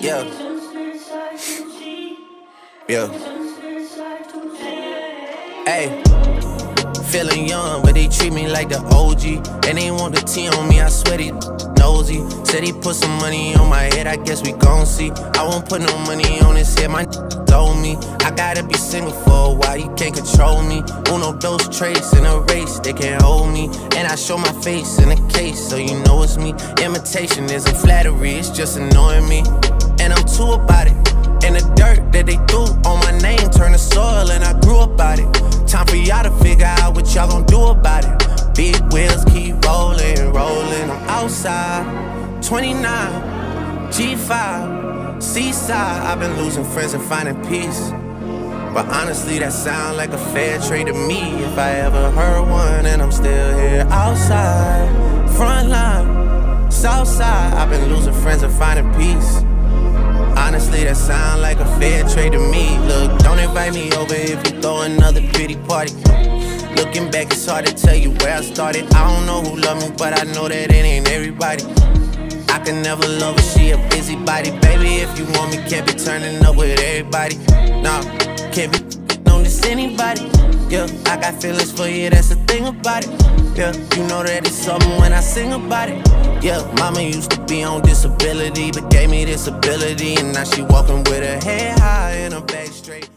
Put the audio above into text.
Yeah. Yeah. Hey. Feeling young, but they treat me like the OG. And they want the T on me, I swear they nosy. Said he put some money on my head, I guess we gon' see. I won't put no money on his head, my told me. I gotta be single for a while, you can't control me. Uno those traits in a race, they can't hold me. And I show my face in a case, so you know it's me. Imitation isn't flattery, it's just annoying me. And I'm too about it. And the dirt that they threw on my name turned to soil, and I grew up about it. Time for y'all to figure out y'all gon' do about it. Big wheels keep rolling, rolling. I'm outside, 29, G5, seaside. I've been losing friends and finding peace. But honestly, that sound like a fair trade to me. If I ever heard one, and I'm still here outside, front line, south side. I've been losing friends and finding peace. Honestly, that sound like a fair trade to me. Look, don't invite me over if you throw another pretty party. Looking back, it's hard to tell you where I started. I don't know who loved me, but I know that it ain't everybody. I can never love her, she a busybody. Baby, if you want me, can't be turning up with everybody. Nah, can't be on this anybody. Yeah, I got feelings for you, that's the thing about it. Yeah, you know that it's something when I sing about it. Yeah, mama used to be on disability, but gave me this ability. And now she walking with her head high and her back straight.